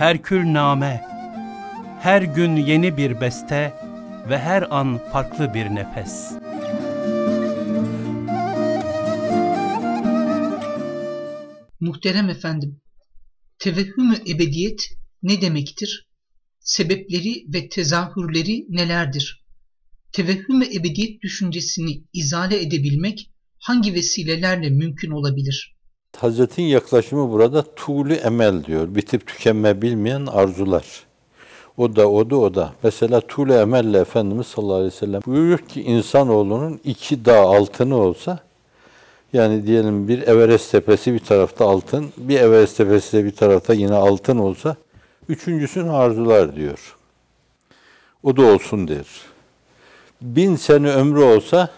Herkül name, her gün yeni bir beste ve her an farklı bir nefes. Muhterem efendim, tevehhüm ebediyet ne demektir? Sebepleri ve tezahürleri nelerdir? Tevehhüm ebediyet düşüncesini izale edebilmek hangi vesilelerle mümkün olabilir? Hazretin yaklaşımı burada tuğlu emel diyor. Bitip tükenme bilmeyen arzular. O da o da o da. Mesela tuğlu emelle Efendimiz sallallahu aleyhi ve sellem buyuruyor ki insanoğlunun iki dağ altını olsa yani diyelim bir Everest tepesi bir tarafta altın, bir Everest tepesi de bir tarafta yine altın olsa üçüncüsünü arzular diyor. O da olsun der. Bin sene ömrü olsa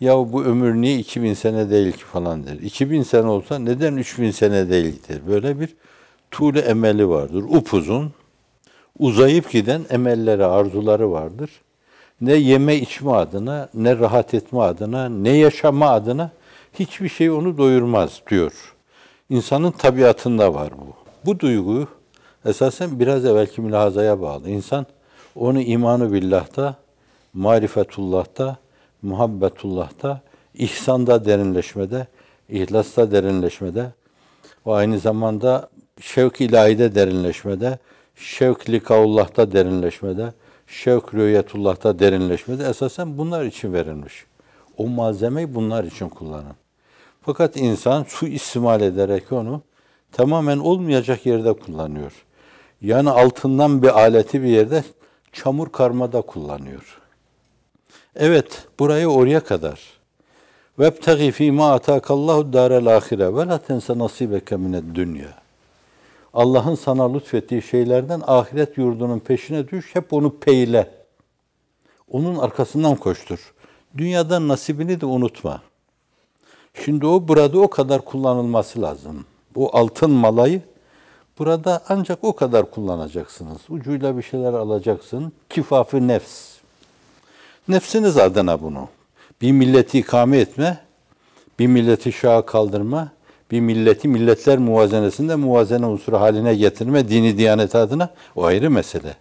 ya bu ömür niye 2000 sene değil ki falan der. 2000 sene olsa neden 3000 sene değildir? Böyle bir tuğle emeli vardır. Upuzun, uzayıp giden emelleri, arzuları vardır. Ne yeme içme adına, ne rahat etme adına, ne yaşama adına hiçbir şey onu doyurmaz diyor. İnsanın tabiatında var bu. Bu duyguyu esasen biraz evvelki mülahazaya bağlı. İnsan onu imanı billah'ta, marifetullah'ta, muhabbetullah'ta, ihsanda derinleşmede, ihlasta derinleşmede ve aynı zamanda şevk ilahide derinleşmede, şevk likaullah'ta derinleşmede, şevk rüyetullah'ta derinleşmede esasen bunlar için verilmiş. O malzemeyi bunlar için kullanın. Fakat insan su istimal ederek onu tamamen olmayacak yerde kullanıyor. Yani altından bir aleti bir yerde çamur karmada kullanıyor. Evet, burayı oraya kadar. Vebtegi fî mâ atâkallahu dârel âhire ve lâ tense nasîbeke mined dünya. Allah'ın sana lütfettiği şeylerden ahiret yurdunun peşine düş, hep onu peyle. Onun arkasından koştur. Dünyadan nasibini de unutma. Şimdi o burada o kadar kullanılması lazım. Bu altın malayı burada ancak o kadar kullanacaksınız. Ucuyla bir şeyler alacaksın. Kifafı nefs. Nefsiniz adına bunu. Bir milleti ikame etme, bir milleti şaha kaldırma, bir milleti milletler muvazenesinde muvazene unsuru haline getirme dini diyanet adına o ayrı mesele.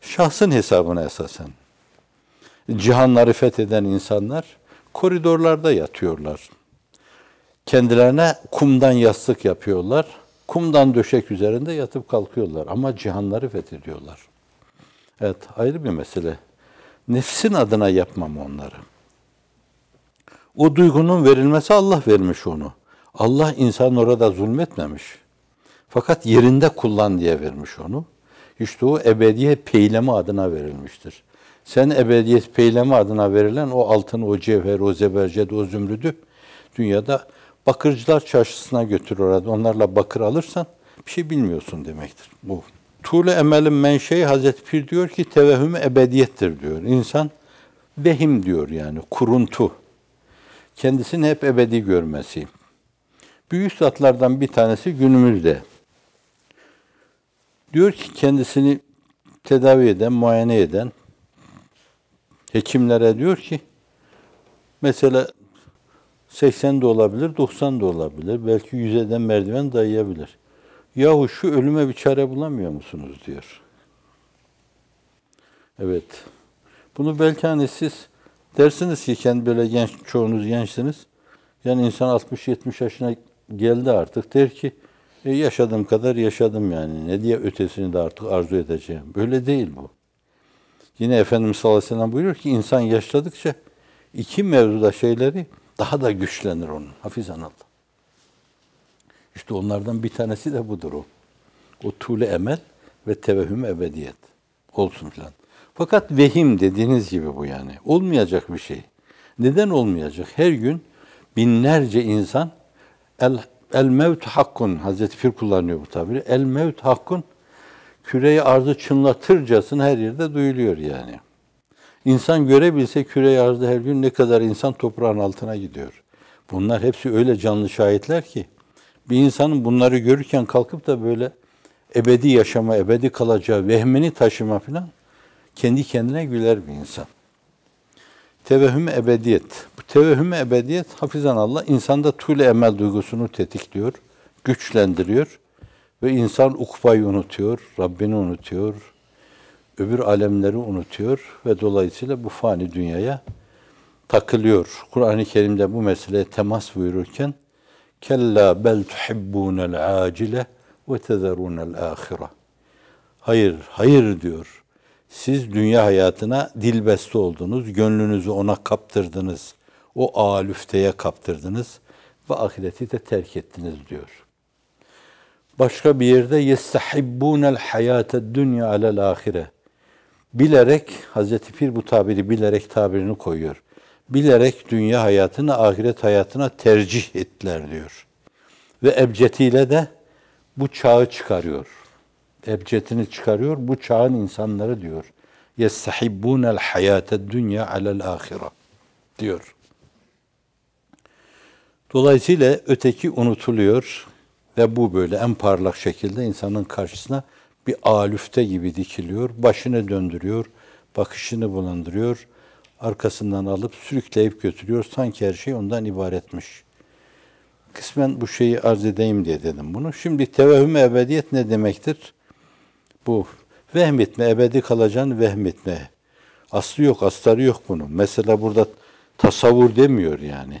Şahsın hesabına esasen. Cihanları fetheden insanlar koridorlarda yatıyorlar. Kendilerine kumdan yastık yapıyorlar. Kumdan döşek üzerinde yatıp kalkıyorlar ama cihanları fethediyorlar. Evet ayrı bir mesele. Nefsin adına yapmam onları. O duygunun verilmesi Allah vermiş onu. Allah insan orada zulmetmemiş. Fakat yerinde kullan diye vermiş onu. İşte o ebediyet peyleme adına verilmiştir. Sen ebediyet peyleme adına verilen o altın, o cevher, o zeberced, o zümrüdü dünyada bakırcılar çarşısına götür orada. Onlarla bakır alırsan bir şey bilmiyorsun demektir bu. Tuğle emelin menşei Hazreti Pir diyor ki tevehhüm ebediyettir diyor. İnsan vehim diyor yani kuruntu. Kendisini hep ebedi görmesi. Büyük zatlardan bir tanesi günümüzde. Diyor ki kendisini tedavi eden, muayene eden hekimlere diyor ki mesela 80 de olabilir, 90 da olabilir. Belki 100'den merdiven dayayabilir. Yahu şu ölüme bir çare bulamıyor musunuz diyor. Evet. Bunu belki hani siz dersiniz ki kendi böyle genç, çoğunuz gençsiniz. Yani insan 60-70 yaşına geldi artık der ki e, yaşadığım kadar yaşadım yani. Ne diye ötesini de artık arzu edeceğim. Böyle değil bu. Yine Efendimiz sallallahu aleyhi ve sellem buyuruyor ki insan yaşladıkça iki mevzuda şeyleri daha da güçlenir onun. Hafizan Allah. İşte onlardan bir tanesi de budur o. O tuğle emel ve tevehüm ebediyet olsun filan. Fakat vehim dediğiniz gibi bu yani. Olmayacak bir şey. Neden olmayacak? Her gün binlerce insan el, el mevt hakkun Hazreti Pir kullanıyor bu tabiri. El mevt hakkun küreyi arzı çınlatırcasına her yerde duyuluyor yani. İnsan görebilse küreyi arzda her gün ne kadar insan toprağın altına gidiyor. Bunlar hepsi öyle canlı şahitler ki bir insanın bunları görürken kalkıp da böyle ebedi yaşama, ebedi kalacağı vehmini taşıma filan kendi kendine güler bir insan. Tevehhüm ebediyet. Bu tevehhüm ebediyet hafizan Allah insanda tule emel duygusunu tetikliyor, güçlendiriyor Ve insan ukbayı unutuyor, Rabbini unutuyor, öbür alemleri unutuyor ve dolayısıyla bu fani dünyaya takılıyor. Kur'an-ı Kerim'de bu meseleye temas buyururken kella bel tuhibbunel acile ve tezerunel ahire. Hayır, hayır diyor. Siz dünya hayatına dilbeste oldunuz, gönlünüzü ona kaptırdınız. O alüfteye kaptırdınız ve ahireti de terk ettiniz diyor. Başka bir yerde yestahibbunel hayate dünya alel ahire. Bilerek Hazreti Pir bu tabiri bilerek tabirini koyuyor. Bilerek dünya hayatını ahiret hayatına tercih ettiler diyor. Ve ebcetiyle de bu çağı çıkarıyor. Ebcetini çıkarıyor. Bu çağın insanları diyor. Yestahibbunel hayate dünya alel ahire diyor. Dolayısıyla öteki unutuluyor ve bu böyle en parlak şekilde insanın karşısına bir alüfte gibi dikiliyor. Başını döndürüyor, bakışını bulandırıyor. Arkasından alıp sürükleyip götürüyor. Sanki her şey ondan ibaretmiş. Kısmen bu şeyi arz edeyim diye dedim bunu. Şimdi tevehüm ebediyet ne demektir? Bu vehmetme, ebedi kalacağını vehmetme. Aslı yok, astarı yok bunun. Mesela burada tasavvur demiyor yani.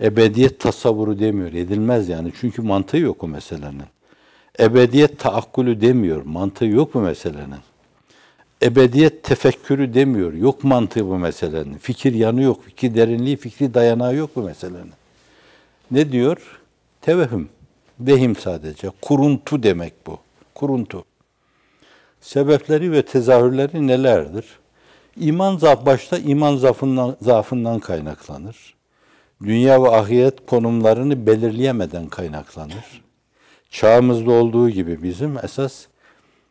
Ebediyet tasavvuru demiyor. Edilmez yani. Çünkü mantığı yok o meselenin. Ebediyet taakkülü demiyor. Mantığı yok bu meselenin. Ebediyet tefekkürü demiyor. Yok mantığı bu meselenin. Fikir yanı yok. Fikir derinliği, fikri dayanağı yok bu meselenin. Ne diyor? Tevehüm. Vehim sadece. Kuruntu demek bu. Kuruntu. Sebepleri ve tezahürleri nelerdir? İman zaaf başta iman zaafından, zaafından kaynaklanır. Dünya ve ahiret konumlarını belirleyemeden kaynaklanır. Çağımızda olduğu gibi bizim esas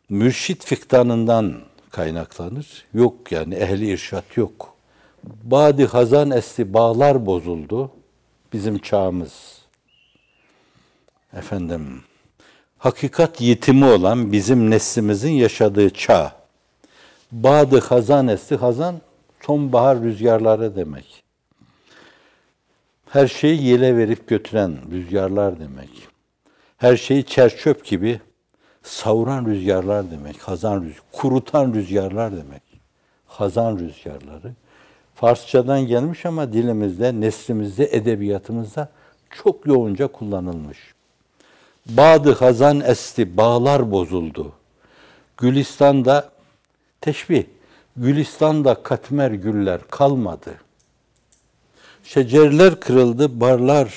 mürşit fiktanından kaynaklanır. Yok yani ehli irşat yok. Badi hazan esti bağlar bozuldu. Bizim çağımız. Efendim, hakikat yitimi olan bizim neslimizin yaşadığı çağ. Badı hazan esti, hazan sonbahar rüzgarları demek. Her şeyi yele verip götüren rüzgarlar demek. Her şeyi çerçöp gibi savuran rüzgarlar demek. Hazan rüzgar, kurutan rüzgarlar demek. Hazan rüzgarları. Farsçadan gelmiş ama dilimizde, neslimizde, edebiyatımızda çok yoğunca kullanılmış. Badı hazan esti, bağlar bozuldu. Gülistan'da teşbih, Gülistan'da katmer güller kalmadı. Şecerler kırıldı, barlar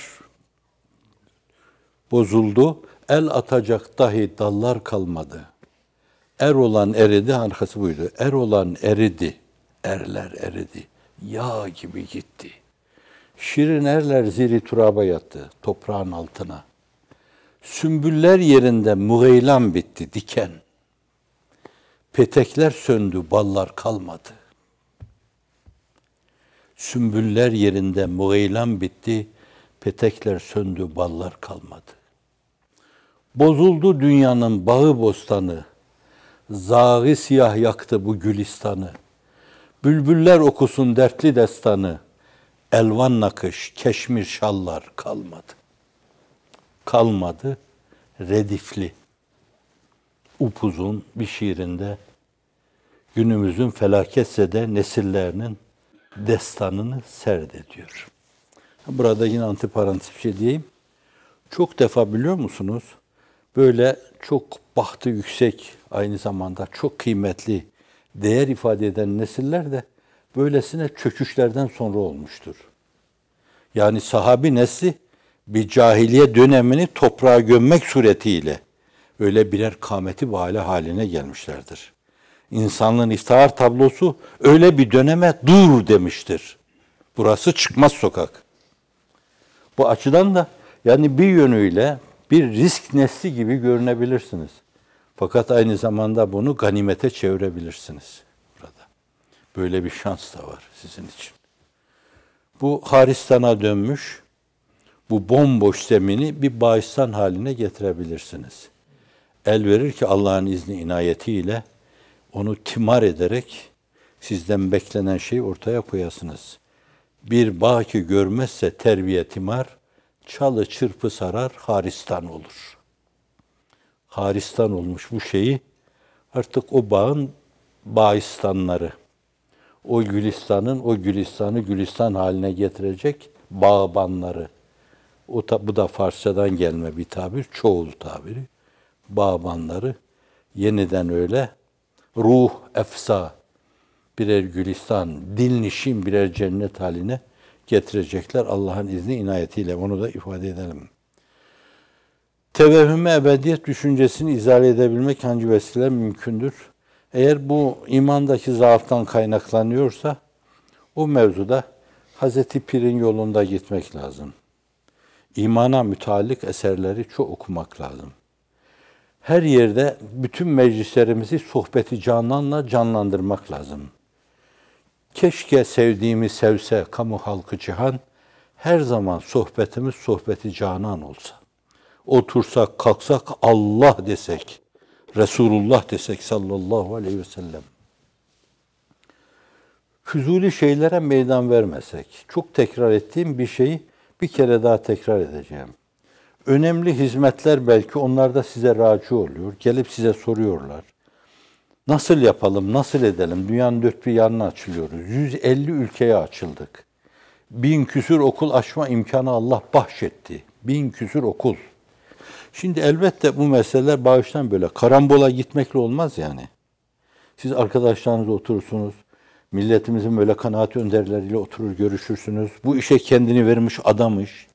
bozuldu. El atacak dahi dallar kalmadı. Er olan eridi, arkası buydu. Er olan eridi, erler eridi. Yağ gibi gitti. Şirin erler ziri turaba yattı, toprağın altına. Sümbüller yerinde muğeylan bitti, diken. Petekler söndü, ballar kalmadı. Sümbüller yerinde muğeylan bitti, petekler söndü, ballar kalmadı. Bozuldu dünyanın bağı bostanı, zağı siyah yaktı bu gülistanı. Bülbüller okusun dertli destanı, elvan nakış, keşmir şallar kalmadı. Kalmadı, redifli, upuzun bir şiirinde günümüzün felaketse de nesillerinin destanını serdediyor. Burada yine antiparantez bir şey diyeyim. Çok defa biliyor musunuz? Böyle çok bahtı yüksek, aynı zamanda çok kıymetli, değer ifade eden nesiller de böylesine çöküşlerden sonra olmuştur. Yani sahabi nesli bir cahiliye dönemini toprağa gömmek suretiyle öyle birer kameti vale haline gelmişlerdir. İnsanlığın iftihar tablosu öyle bir döneme dur demiştir. Burası çıkmaz sokak. Bu açıdan da yani bir yönüyle bir risk nesli gibi görünebilirsiniz. Fakat aynı zamanda bunu ganimete çevirebilirsiniz burada. Böyle bir şans da var sizin için. Bu Haristan'a dönmüş, bu bomboş zemini bir bağıştan haline getirebilirsiniz. El verir ki Allah'ın izni inayetiyle onu timar ederek sizden beklenen şeyi ortaya koyasınız. Bir bağ ki görmezse terbiye timar, çalı çırpı sarar, haristan olur. haristan olmuş bu şeyi artık o bağın bağistanları, o gülistanın o gülistanı gülistan haline getirecek bağbanları. O da, bu da Farsçadan gelme bir tabir, çoğul tabiri. Bağbanları yeniden öyle ruh, efsa birer gülistan, dilnişin birer cennet haline getirecekler Allah'ın izni inayetiyle. Onu da ifade edelim. Tevehhüme ebediyet düşüncesini izah edebilmek hangi vesile mümkündür? Eğer bu imandaki zaaftan kaynaklanıyorsa o mevzuda Hazreti Pir'in yolunda gitmek lazım. İmana müteallik eserleri çok okumak lazım. Her yerde bütün meclislerimizi sohbeti cananla canlandırmak lazım. Keşke sevdiğimi sevse kamu halkı cihan, her zaman sohbetimiz sohbeti canan olsa. Otursak, kalksak Allah desek, Resulullah desek sallallahu aleyhi ve sellem. Füzuli şeylere meydan vermesek, çok tekrar ettiğim bir şeyi bir kere daha tekrar edeceğim. Önemli hizmetler belki onlar da size raci oluyor. Gelip size soruyorlar. Nasıl yapalım, nasıl edelim? Dünyanın dört bir yanına açılıyoruz. 150 ülkeye açıldık. Bin küsür okul açma imkanı Allah bahşetti. Bin küsür okul. Şimdi elbette bu meseleler bağıştan böyle karambola gitmekle olmaz yani. Siz arkadaşlarınızla oturursunuz. Milletimizin böyle kanaat önderleriyle oturur görüşürsünüz. Bu işe kendini vermiş adamış.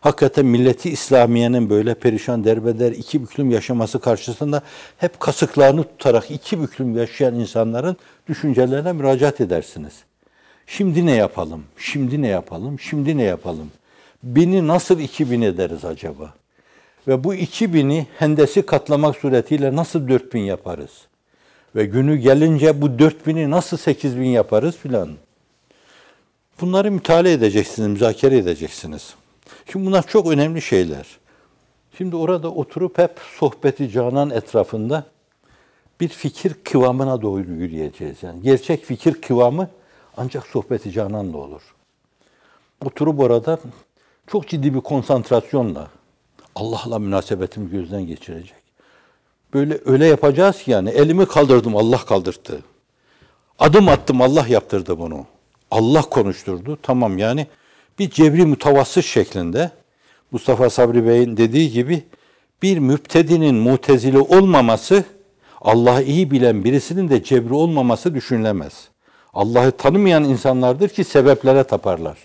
Hakikaten milleti İslamiye'nin böyle perişan derbeder iki büklüm yaşaması karşısında hep kasıklarını tutarak iki büklüm yaşayan insanların düşüncelerine müracaat edersiniz. Şimdi ne yapalım? Şimdi ne yapalım? Şimdi ne yapalım? Bini nasıl iki bin ederiz acaba? Ve bu iki bini hendesi katlamak suretiyle nasıl dört bin yaparız? Ve günü gelince bu dört bini nasıl sekiz bin yaparız filan. Bunları müteala edeceksiniz, müzakere edeceksiniz. Şimdi bunlar çok önemli şeyler. Şimdi orada oturup hep sohbeti canan etrafında bir fikir kıvamına doğru yürüyeceğiz. Yani gerçek fikir kıvamı ancak sohbeti cananla olur. Oturup orada çok ciddi bir konsantrasyonla Allah'la münasebetimi gözden geçirecek. Böyle öyle yapacağız yani elimi kaldırdım Allah kaldırdı. Adım attım Allah yaptırdı bunu. Allah konuşturdu. Tamam yani bir cebri mutavassıt şeklinde Mustafa Sabri Bey'in dediği gibi bir müptedinin mutezili olmaması Allah'ı iyi bilen birisinin de cebri olmaması düşünülemez. Allah'ı tanımayan insanlardır ki sebeplere taparlar.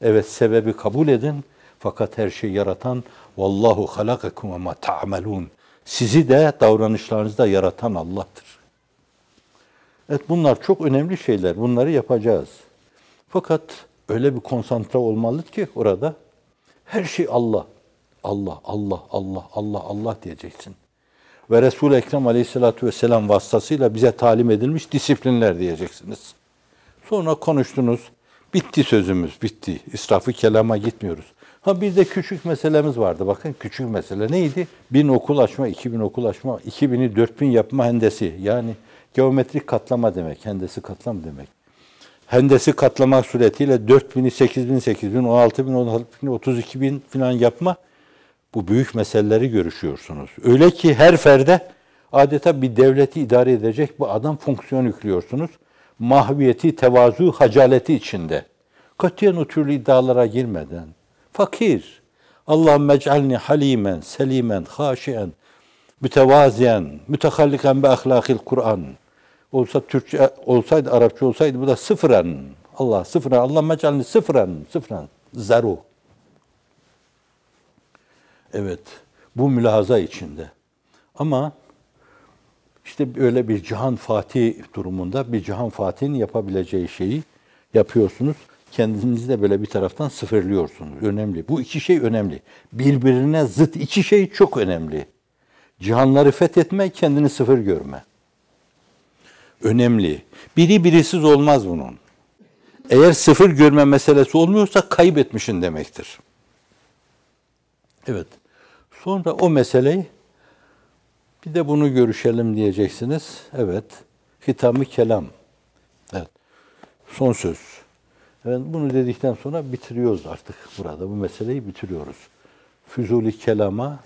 Evet sebebi kabul edin fakat her şeyi yaratan vallahu halakakum ve ma ta'malun. Sizi de davranışlarınızda yaratan Allah'tır. Evet bunlar çok önemli şeyler. Bunları yapacağız. Fakat öyle bir konsantre olmalı ki orada her şey Allah. Allah, Allah, Allah, Allah, Allah diyeceksin. Ve Resul-i Ekrem Aleyhisselatü Vesselam vasıtasıyla bize talim edilmiş disiplinler diyeceksiniz. Sonra konuştunuz. Bitti sözümüz, bitti. İsrafı kelama gitmiyoruz. Ha bir de küçük meselemiz vardı. Bakın küçük mesele neydi? Bin okul açma, iki bin okul açma, iki bini dört bin yapma hendesi. Yani geometrik katlama demek, hendesi katlama demek hendesi katlamak suretiyle 4 bini, 8 bin, 8 bin, 16 bin, 16 bin, 32 bin falan yapma. Bu büyük meseleleri görüşüyorsunuz. Öyle ki her ferde adeta bir devleti idare edecek bu adam fonksiyon yüklüyorsunuz. Mahviyeti, tevazu, hacaleti içinde. Katiyen o türlü iddialara girmeden. Fakir. Allah mec'alni halimen, selimen, haşien, mütevaziyen, mütehalliken be ahlakil Kur'an olsa Türkçe olsaydı, Arapça olsaydı bu da sıfıran. Allah sıfıran. Allah mecalini sıfıran. Sıfıran. Zeru. Evet. Bu mülahaza içinde. Ama işte öyle bir cihan fatih durumunda bir cihan fatihin yapabileceği şeyi yapıyorsunuz. Kendinizi de böyle bir taraftan sıfırlıyorsunuz. Önemli. Bu iki şey önemli. Birbirine zıt iki şey çok önemli. Cihanları fethetme, kendini sıfır görme önemli. Biri birisiz olmaz bunun. Eğer sıfır görme meselesi olmuyorsa kaybetmişin demektir. Evet. Sonra o meseleyi bir de bunu görüşelim diyeceksiniz. Evet. Hitamı kelam. Evet. Son söz. Evet, bunu dedikten sonra bitiriyoruz artık burada. Bu meseleyi bitiriyoruz. Füzuli kelama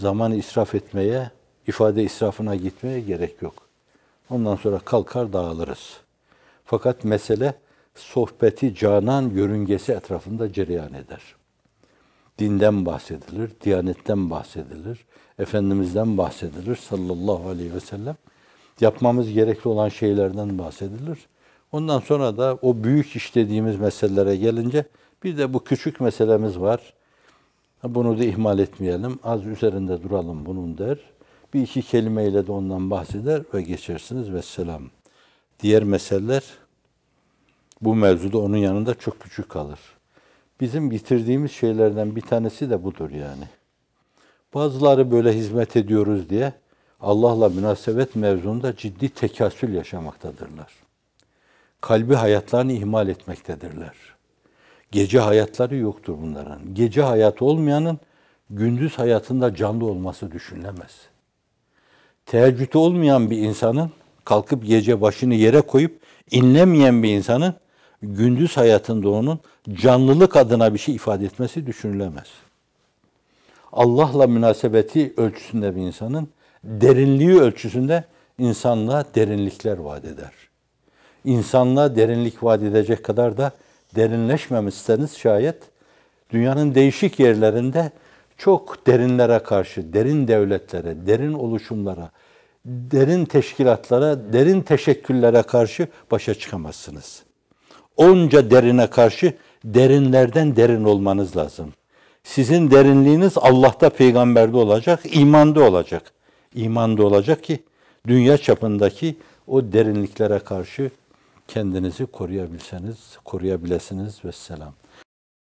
Zamanı israf etmeye, ifade israfına gitmeye gerek yok. Ondan sonra kalkar dağılırız. Fakat mesele sohbeti canan yörüngesi etrafında cereyan eder. Dinden bahsedilir, diyanetten bahsedilir, Efendimiz'den bahsedilir sallallahu aleyhi ve sellem. Yapmamız gerekli olan şeylerden bahsedilir. Ondan sonra da o büyük işlediğimiz meselelere gelince bir de bu küçük meselemiz var. Bunu da ihmal etmeyelim. Az üzerinde duralım bunun der. Bir iki kelimeyle de ondan bahseder ve geçersiniz ve selam. Diğer meseleler bu mevzuda onun yanında çok küçük kalır. Bizim bitirdiğimiz şeylerden bir tanesi de budur yani. Bazıları böyle hizmet ediyoruz diye Allah'la münasebet mevzunda ciddi tekasül yaşamaktadırlar. Kalbi hayatlarını ihmal etmektedirler. Gece hayatları yoktur bunların. Gece hayatı olmayanın gündüz hayatında canlı olması düşünülemez. Teheccüdü olmayan bir insanın kalkıp gece başını yere koyup inlemeyen bir insanın gündüz hayatında onun canlılık adına bir şey ifade etmesi düşünülemez. Allah'la münasebeti ölçüsünde bir insanın derinliği ölçüsünde insanlığa derinlikler vaat eder. İnsanlığa derinlik vaat edecek kadar da derinleşmemişseniz şayet dünyanın değişik yerlerinde çok derinlere karşı, derin devletlere, derin oluşumlara, derin teşkilatlara, derin teşekküllere karşı başa çıkamazsınız. Onca derine karşı derinlerden derin olmanız lazım. Sizin derinliğiniz Allah'ta, peygamberde olacak, imanda olacak. İmanda olacak ki dünya çapındaki o derinliklere karşı kendinizi koruyabilseniz, koruyabilesiniz ve selam.